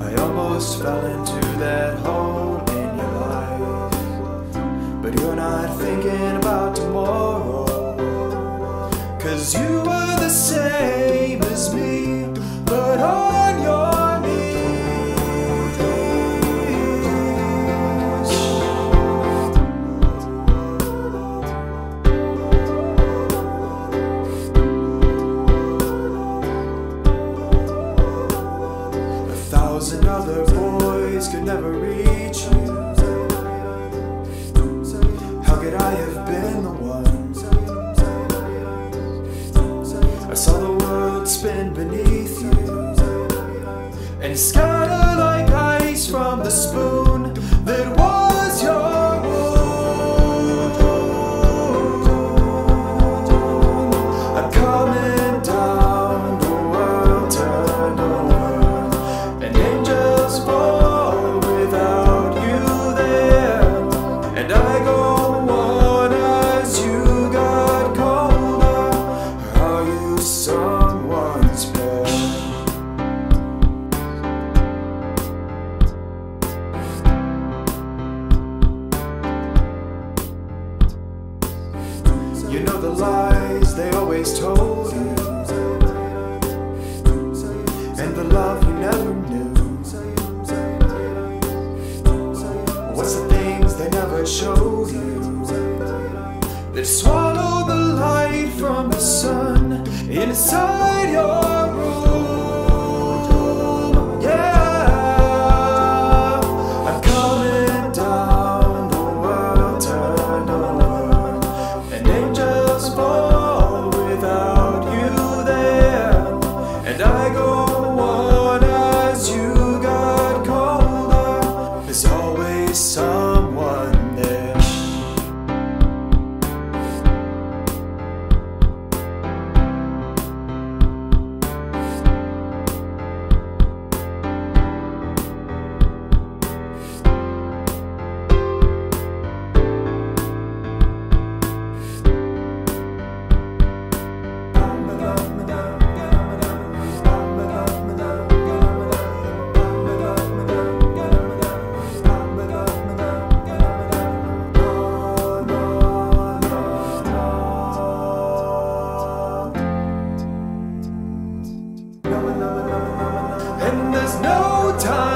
I almost fell into that hole in your life. But you're not thinking about tomorrow. Cause you were the same as me, but on your and You know the lies they always told you, and the love you never knew. What's the things they never showed you? That swallow the light from the sun. Inside your I go. time.